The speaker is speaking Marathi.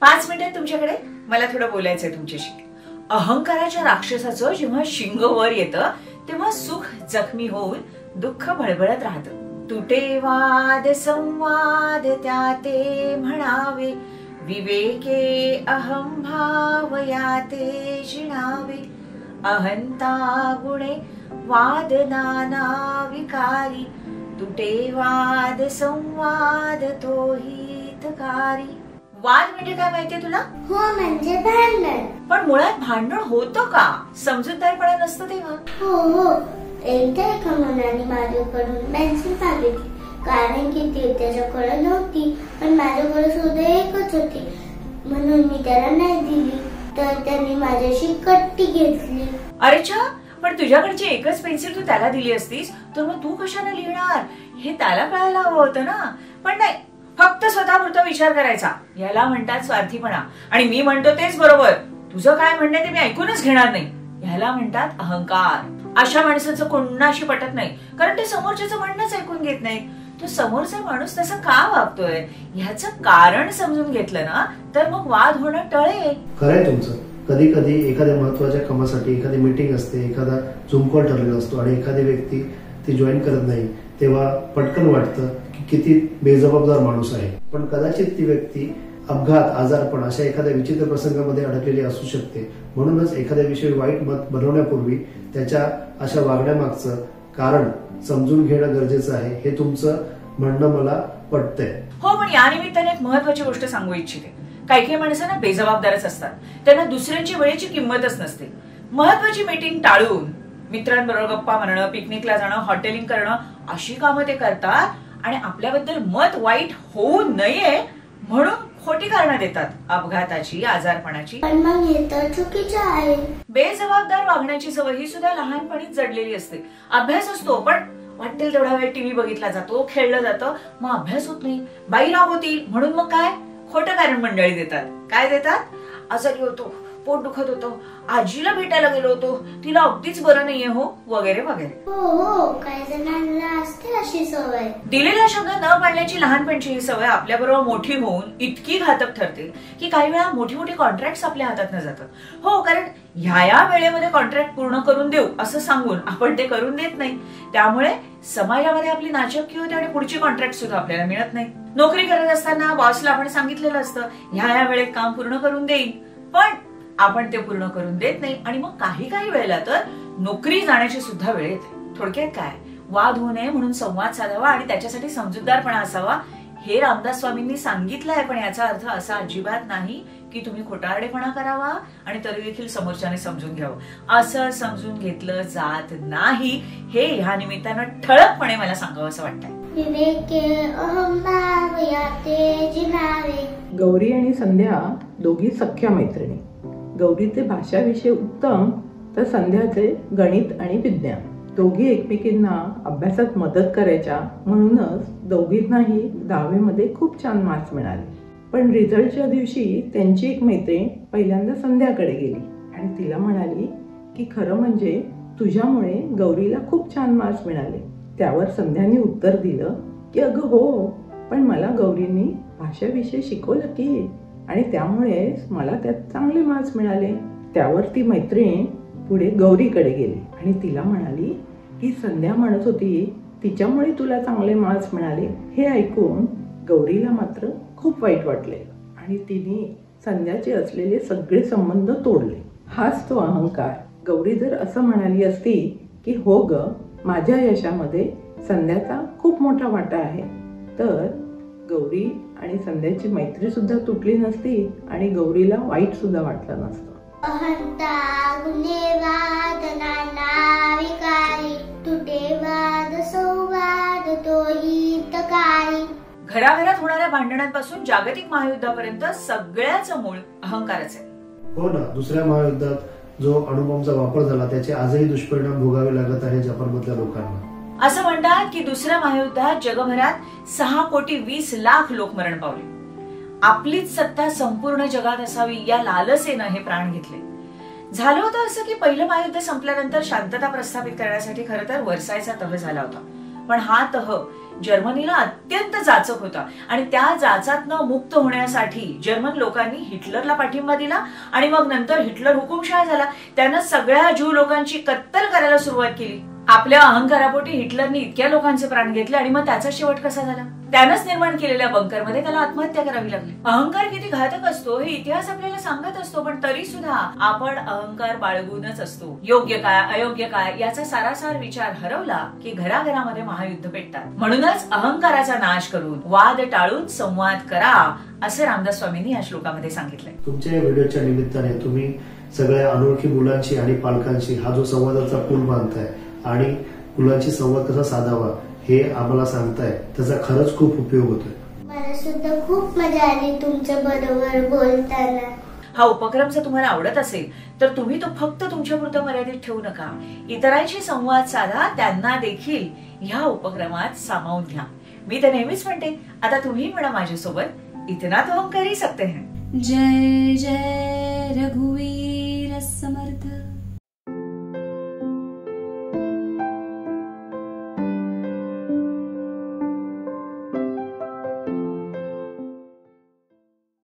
पाच मिनिटात तुमच्याकडे? मला थोडं बोलायचंय तुमच्याशी. अहंकाराच्या राक्षसाचं जेव्हा शिंग वर येतं तेव्हा सुख जखमी होऊन दुःख भळभळत राहतं. तुटे वाद संवाद त्या ते म्हणावे विवेके अहं भाव या ते जिणावे. अहंता गुणे वाद नाना विकारी तुटे वाद संवाद तो हितकारी. वाद म्हणजे काय माहितीये तुला? हो म्हणजे भांडण. पण मुळात भांडण होतं का? समजूतदारपणा नसतं तेव्हा. हो हो. एकदा एका मुलाने माझ्याकडून पेन्सिल मागितली. कारण की ती त्याच्याकडे नव्हती पण माझ्याकडे सुद्धा एकच होती. म्हणून मी त्याला नाही दिली. तर त्याने माझ्याशी कट्टी घेतली. अरे छा पण तुझ्याकडची एकच पेन्सिल तू त्याला दिली असतीस तर मग तू कशाला लिहिणार? हे त्याला कळायला हवं होतं ना. पण नाही फक्त स्वतःपुरता विचार करायचा. याला म्हणतात स्वार्थीपणा. आणि मी म्हणतो तेच बरोबर. तुझं काय म्हणणं ते मी ऐकूनच घेणार नाही. ह्याला म्हणतात अहंकार. अशा माणसाचं कोणाशी पटत नाही. कारण ते समोरच्याचं म्हणणंच ऐकून घेत नाही. तो समोरचा माणूस तसं का वागतोय? ह्याचं कारण समजून घेतलं ना तर मग वाद होणं टळेल. खरंय तुमचं. कधी कधी एखाद्या महत्त्वाच्या कामासाठी एखादी मीटिंग असते एखादा झुमकॉल ठरलेला असतो आणि एखादी व्यक्ती ती जॉईन करत नाही तेव्हा पटकन वाटतं किती बेजबाबदार माणूस आहे. पण कदाचित ती व्यक्ती अपघात आजारपण अशा एखाद्या विचित्र प्रसंगामध्ये अडकलेली असू शकते. म्हणूनच एखाद्याविषयी वाईट मत बनवण्यापूर्वी त्याच्या अशा वागण्यामागचं कारण समजून घेणं गरजेचं आहे हे तुमचं म्हणणं मला पटतंय. हो पण या निमित्ताने एक महत्वाची गोष्ट सांगू इच्छिते. काही काही माणसांना बेजबाबदारच असतात. त्यांना दुसऱ्यांची वेळेची किंमतच नसते. महत्वाची मीटिंग टाळून मित्रांबरोबर गप्पा म्हणणं पिकनिकला जाणं हॉटेलिंग करणं अशी कामं ते करतात आणि आपल्याबद्दल मत वाईट होऊ नये म्हणून खोटी कारणं देतात अपघाताची आजारपणाची. पण मग हे तर चुकीचं आहे. बेजबाबदार वागण्याची सवय ही सुद्धा लहानपणीच जडलेली असते. अभ्यास असतो पण वाटेल तेवढा वेळ टीव्ही बघितला जातो खेळलं जातं मग अभ्यास होत नाही. बाई राग होतील म्हणून मग काय? खोटं कारण मंडळी देतात. काय देतात? आजारी होतो पोट दुखत होतं. आजीला भेटायला गेलो होतो. तिला अगदीच बरं नाहीये हो वगैरे वगैरे. हो हो काही जणांना असते अशी सवय. दिलेला शब्द न पाळण्याची लहानपणची ही सवय आपल्याबरोबर मोठी होऊन इतकी घातक ठरते की काही वेळा मोठी मोठी कॉन्ट्रॅक्ट आपल्या हातात न जातात. हो कारण ह्या या वेळेमध्ये कॉन्ट्रॅक्ट पूर्ण करून देऊ असं सांगून आपण ते करून देत नाही. त्यामुळे समाजामध्ये आपली नाचक्की होते आणि पुढची कॉन्ट्रॅक्ट सुद्धा आपल्याला मिळत नाही. नोकरी करत असताना बॉसला आपण सांगितलेलं असतं ह्या या वेळेत काम पूर्ण करून देईन. पण आपण ते पूर्ण करून देत नाही. आणि मग काही काही वेळेला तर नोकरी जाण्याची सुद्धा वेळ येते. थोडक्यात काय? वाद होऊ नये म्हणून संवाद साधावा आणि त्याच्यासाठी समजूतदारपणा असावा. हे रामदास स्वामींनी सांगितलं आहे पण याचा अर्थ असा अजिबात नाही की तुम्ही खोटारडेपणा करावा आणि तरी देखील समोरच्याने समजून घ्यावं. असं समजून घेतलं जात नाही. हे ह्या निमित्तानं ठळकपणे मला सांगावं असं वाटतंय. गौरी आणि संध्या दोघी सख्या मैत्रिणी. गौरीचे भाषाविषय उत्तम तर संध्याचे गणित आणि विज्ञान. दोघी एकमेकींना अभ्यासात मदत करायच्या म्हणूनच दोघींनाही दहावीमध्ये खूप छान मार्क्स मिळाले. पण रिझल्टच्या दिवशी त्यांची एक मैत्रीण पहिल्यांदा संध्याकडे गेली आणि तिला म्हणाली की खरं म्हणजे तुझ्यामुळे गौरीला खूप छान मार्क्स मिळाले. त्यावर संध्याने उत्तर दिलं की अगं हो पण मला गौरींनी भाषाविषयी शिकवलं की आणि त्यामुळे मला त्यात चांगले मार्क्स मिळाले. त्यावर ती मैत्रीण पुढे गौरीकडे गेली. आणि तिला म्हणाली की संध्या म्हणत होती तिच्यामुळे तुला चांगले मार्क्स मिळाले. हे ऐकून गौरीला मात्र खूप वाईट वाटले. आणि तिने संध्याचे असलेले सगळे संबंध तोडले. हाच तो अहंकार. गौरी जर असं म्हणाली असती की हो ग माझ्या यशामध्ये संध्याचा खूप मोठा वाटा आहे. तर गौरी आणि संध्याची मैत्री सुद्धा तुटली नसती आणि गौरीला वाईट सुद्धा वाटलं नसतं. घराघरात होणाऱ्या भांडणांपासून जागतिक महायुद्धापर्यंत सगळ्याच मूळ अहंकारच आहे. हो ना दुसऱ्या महायुद्धात जो अणुबॉम्बचा वापर झाला त्याचे आजही दुष्परिणाम भोगावे लागत आहे जपानमधल्या लोकांना. असं म्हणतात की दुसऱ्या महायुद्धात जगभरात सहा कोटी वीस लाख लोक मरण पावले. आपलीच सत्ता संपूर्ण जगात असावी या लालसेनं हे प्राण घेतले. झालं होतं असं की पहिलं महायुद्ध संपल्यानंतर शांतता प्रस्थापित करण्यासाठी खरं तर वर्सायचा तह झाला होता. पण हा तह जर्मनीला अत्यंत जाचक होता आणि त्या जाचातनं मुक्त होण्यासाठी जर्मन लोकांनी हिटलरला पाठिंबा दिला आणि मग नंतर हिटलर हुकुमशाह झाला. त्यानं सगळ्या ज्यू लोकांची कत्तल करायला सुरुवात केली. आपल्या अहंकारापोटी हिटलरने इतक्या लोकांचे प्राण घेतले आणि मग त्याचा शेवट कसा झाला? त्यानंच निर्माण केलेल्या बंकरमध्ये त्याला आत्महत्या करावी लागली. अहंकार किती घातक असतो हे इतिहास आपल्याला सांगत असतो पण तरी सुद्धा आपण अहंकार बाळगूनच असतो. योग्य काय अयोग्य काय याचा सारासार विचार हरवला की घराघरामध्ये महायुद्ध पेटतात. म्हणूनच अहंकाराचा नाश करून वाद टाळून संवाद करा असं रामदास स्वामींनी या श्लोकामध्ये सांगितलंय. तुमच्या या व्हिडिओच्या निमित्ताने तुम्ही सगळ्या अनोळखी मुलांशी आणि पालकांशी हा जो संवादाचा पूल बांधताय आणि मुलांची संवाद कसा साधावा हे आम्हाला सांगताय. त्याचा खरंच खूप उपयोग होतोय. मला सुद्धा खूप मजा आली तुमच्या बरोबर बोलताना. हा उपक्रम जर तुम्हाला आवडत असेल तर तुम्ही तो फक्त तुमच्यापुरतं मर्यादित ठेवू नका. इतरांशी संवाद साधा त्यांना देखील ह्या उपक्रमात सामावून घ्या. मी तर नेहमीच म्हणते आता तुम्ही म्हणा माझ्यासोबत इतना तो हम कर ही सकते हैं जय जय रघुवीर समर्थ.